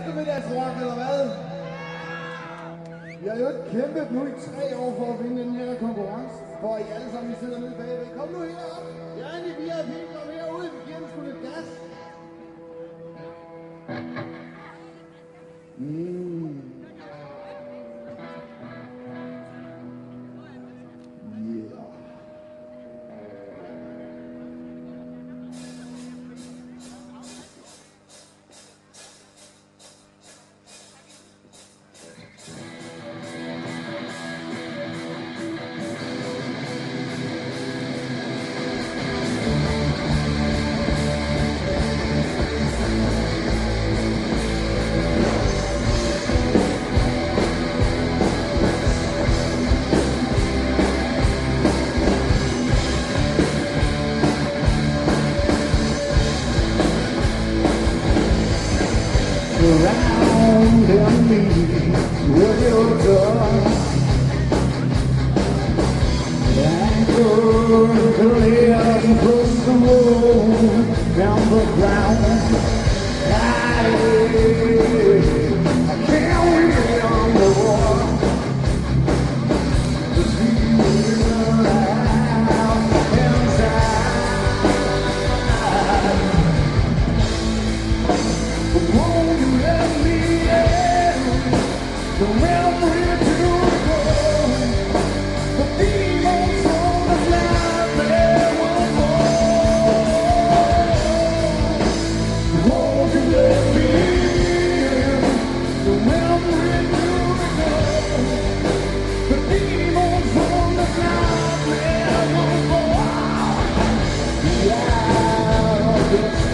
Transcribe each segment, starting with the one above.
eftermiddagsrock, eller hvad? Jeg har jo kæmpet nu i tre år for at vinde den her konkurrence, hvor I alle sammen I sidder nede bagved. Kom nu herop! Jeg er i VIP, kom herud, vi giver dem sgu lidt gas! around and me. Will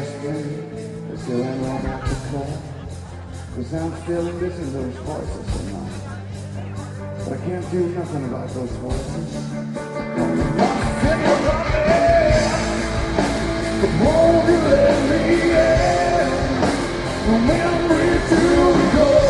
last thing is there anyone at the club? Because I'm still missing those voices in mine. But I can't do nothing about those voices. But won't you let me in? Remember to go.